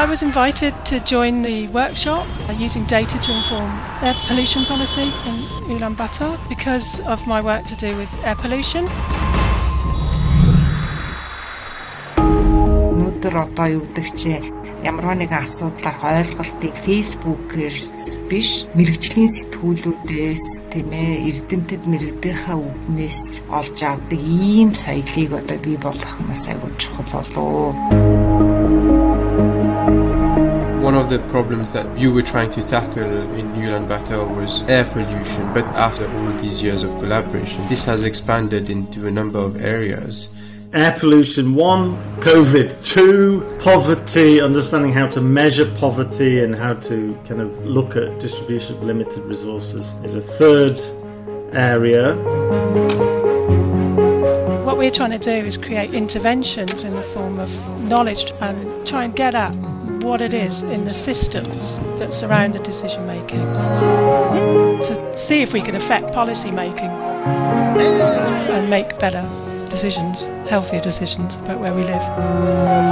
I was invited to join the workshop uh, using data to inform air pollution policy in Ulaanbaatar because of my work to do with air pollution. Өнөөдөр одоо юу гэдэг чи ямар нэгэн асуудлаар ойлголтыг фейсбүүкээс биш мэрэгжлийн сэтгүүлүүдээс тийм ээ эрдэмтэд мэрэгдийнхаа үднээс олж авдаг ийм соёлыг одоо бий болгох нас айгүй чухал болов. One of the problems that you were trying to tackle in Ulaanbaatar was air pollution, but after all these years of collaboration, this has expanded into a number of areas. Air pollution, one, COVID, two, poverty, understanding how to measure poverty and how to kind of look at distribution of limited resources is a third area. What we're trying to do is create interventions in the form of knowledge and try and get at what it is in the systems that surround the decision making to see if we can affect policy making and make better decisions, healthier decisions about where we live.